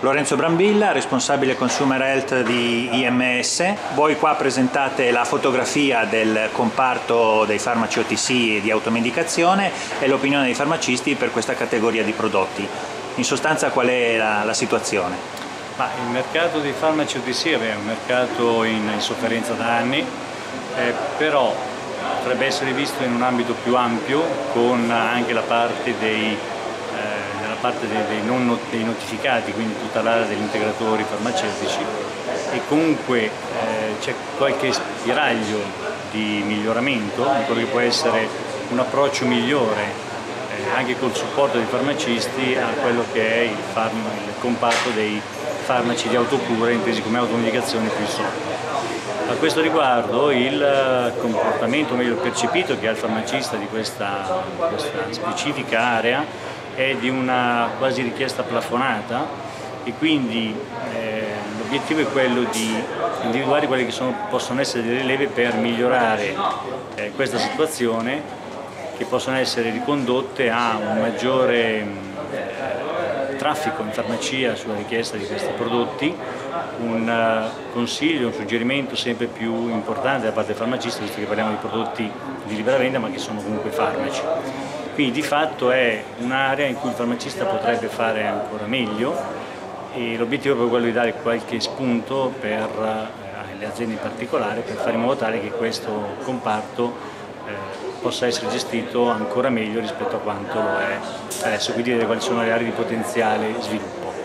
Lorenzo Brambilla, responsabile Consumer Health di IMS. Voi qua presentate la fotografia del comparto dei farmaci OTC e di automedicazione e l'opinione dei farmacisti per questa categoria di prodotti. In sostanza qual è la, la situazione? Ma il mercato dei farmaci OTC è un mercato in, in sofferenza da anni, eh, però potrebbe essere visto in un ambito più ampio con anche la parte dei parte dei, non, dei notificati, quindi tutta l'area degli integratori farmaceutici e comunque eh, c'è qualche spiraglio di miglioramento in quello che può essere un approccio migliore eh, anche col supporto dei farmacisti a quello che è il, il comparto dei farmaci di autocura intesi come automedicazione più soft. A questo riguardo il comportamento meglio percepito che ha il farmacista di questa, questa specifica area è di una quasi richiesta plafonata e quindi eh, l'obiettivo è quello di individuare quelli che sono, possono essere delle leve per migliorare eh, questa situazione che possono essere ricondotte a un maggiore traffico in farmacia sulla richiesta di questi prodotti, un uh, consiglio, un suggerimento sempre più importante da parte del farmacista, visto che parliamo di prodotti di libera vendita ma che sono comunque farmaci. Quindi di fatto è un'area in cui il farmacista potrebbe fare ancora meglio e l'obiettivo è proprio quello di dare qualche spunto per eh, le aziende in particolare per fare in modo tale che questo comparto eh, possa essere gestito ancora meglio rispetto a quanto lo è adesso, quindi quali sono le aree di potenziale sviluppo.